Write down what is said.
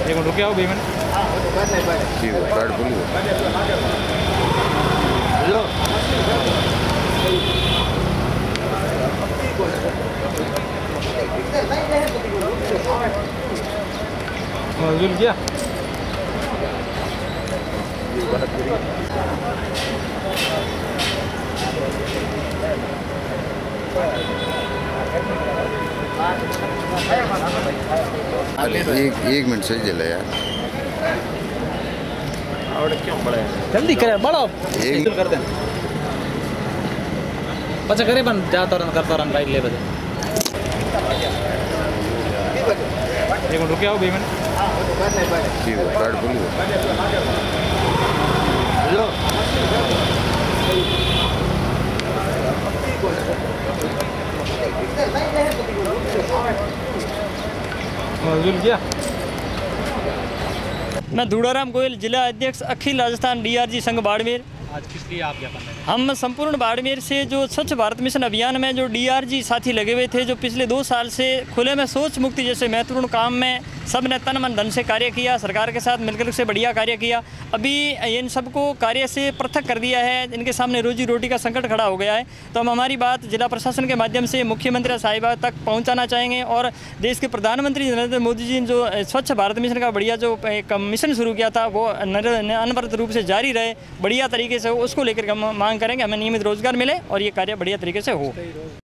एक मिनट रुके आओ भाई मैंने ठीक है कार्ड बोलिए मंजूर किया एक एक मिनट सही चले यार। जल्दी करे बड़ा कर दें। बच्चा करे बन जाता रन करता रन बाइक ले बजे एक मिनट रुके आओ भी मिनट। ठीक है कार्ड खुली हेलो मंजूर किया मैं धूड़ाराम गोयल जिला अध्यक्ष अखिल राजस्थान डीआरजी संघ बाड़मेर। आज किस लिए आप ज्ञापन दे हम संपूर्ण बाड़मेर से जो स्वच्छ भारत मिशन अभियान में जो डीआरजी साथी लगे हुए थे, जो पिछले दो साल से खुले में सोच मुक्ति जैसे महत्वपूर्ण काम में सबने तन मन धन से कार्य किया, सरकार के साथ मिलकर से बढ़िया कार्य किया। अभी इन सबको कार्य से पृथक कर दिया है, इनके सामने रोजी रोटी का संकट खड़ा हो गया है। तो हम हमारी बात जिला प्रशासन के माध्यम से मुख्यमंत्री साहिबा तक पहुंचाना चाहेंगे और देश के प्रधानमंत्री नरेंद्र मोदी जी ने जो स्वच्छ भारत मिशन का बढ़िया जो मिशन शुरू किया था, वो अनवरत रूप से जारी रहे, बढ़िया तरीके से उसको लेकर मांग करेंगे, हमें नियमित रोज़गार मिले और ये कार्य बढ़िया तरीके से हो।